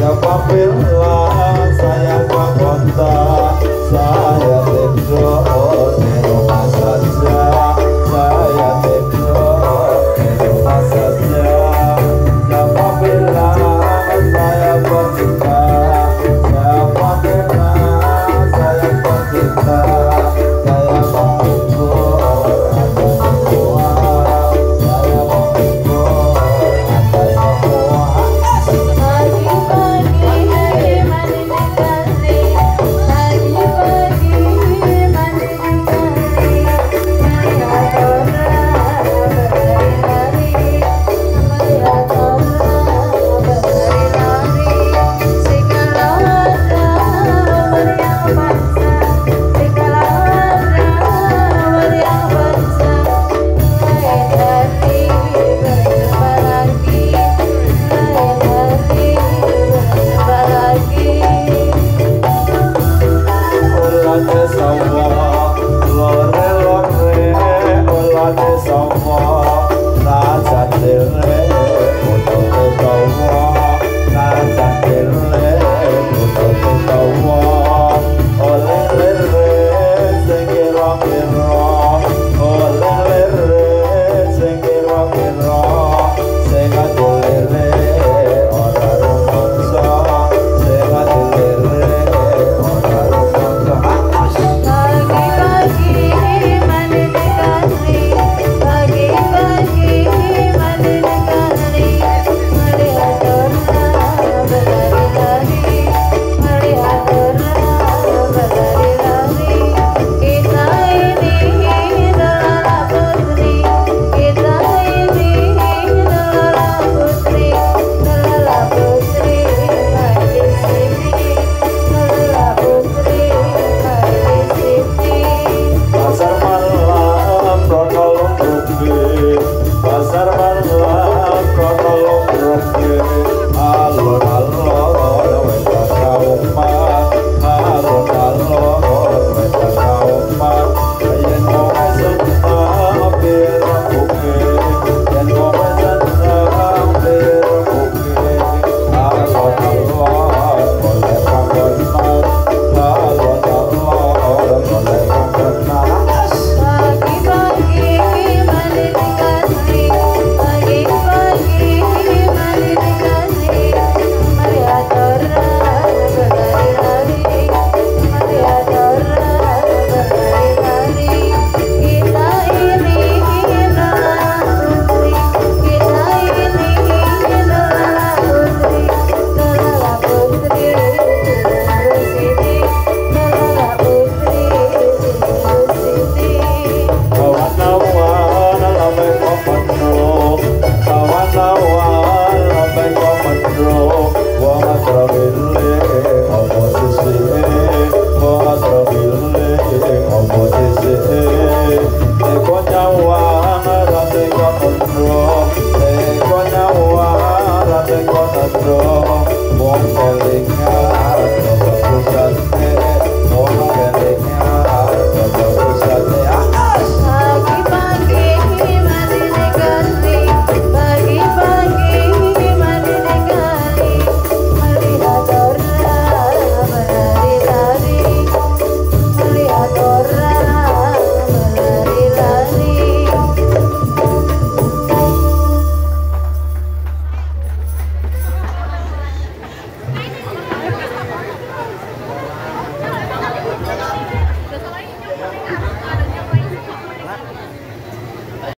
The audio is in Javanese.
se apapelar So. pasar malam kota lombok oh